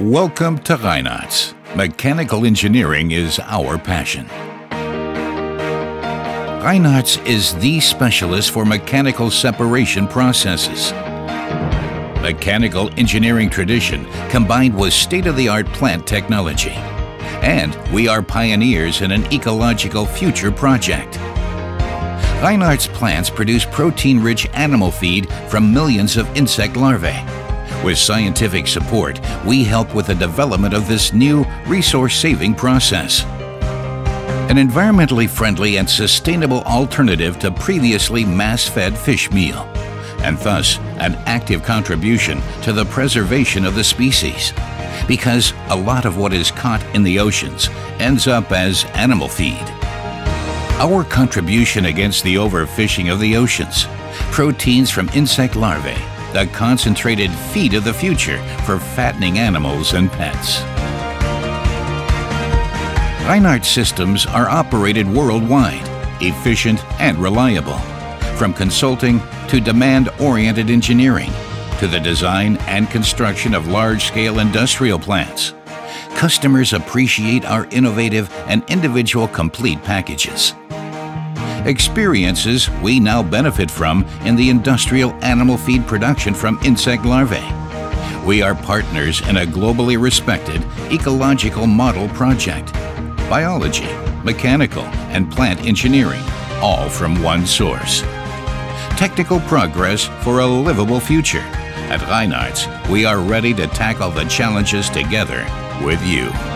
Welcome to Reinartz. Mechanical engineering is our passion. Reinartz is the specialist for mechanical separation processes. Mechanical engineering tradition combined with state-of-the-art plant technology. And we are pioneers in an ecological future project. Reinartz plants produce protein-rich animal feed from millions of insect larvae with scientific support, we help with the development of this new resource-saving process. An environmentally friendly and sustainable alternative to previously mass-fed fish meal, and thus an active contribution to the preservation of the species. Because a lot of what is caught in the oceans ends up as animal feed. Our contribution against the overfishing of the oceans, proteins from insect larvae, the concentrated feed of the future for fattening animals and pets. Reinartz systems are operated worldwide, efficient and reliable, from consulting to demand-oriented engineering, to the design and construction of large-scale industrial plants. Customers appreciate our innovative and individual complete packages experiences we now benefit from in the industrial animal feed production from insect larvae. We are partners in a globally respected ecological model project. Biology, mechanical, and plant engineering, all from one source. Technical progress for a livable future. At Reinartz, we are ready to tackle the challenges together with you.